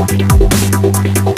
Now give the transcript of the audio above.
わかるよ。